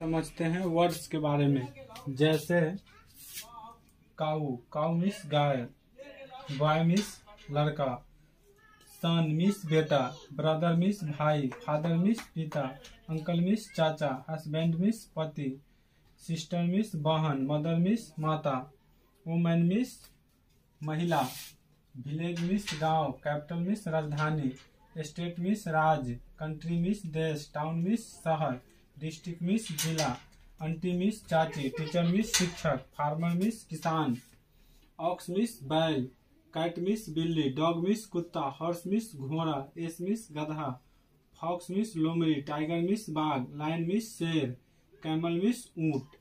समझते हैं वर्ड्स के बारे में। जैसे काऊ काऊ मिस गाय, बॉय मिस लड़का, सन मिस बेटा, ब्रदर मिस भाई, फादर मिस पिता, अंकल मिस चाचा, हस्बैंड मिस पति, सिस्टर मिस बहन, मदर मिस माता, वुमेन मिस महिला, विलेज मिस गाँव, कैपिटल मिस राजधानी, स्टेट मिस राज्य कंट्री मिस देश, टाउन मिस शहर। डिस्ट्रिक्ट मिस जिला अंटी मिस चाची, टीचर मिस शिक्षक, फार्मर मिस किसान, ऑक्स मिस बैल, कैट मिस बिल्ली, डॉग मिस कुत्ता, हॉर्स मिस घोड़ा, एस मिस गधा, फॉक्स मिस लोमरी टाइगर मिस बाघ लाइन मिस शेर, कैमल मिस ऊँट।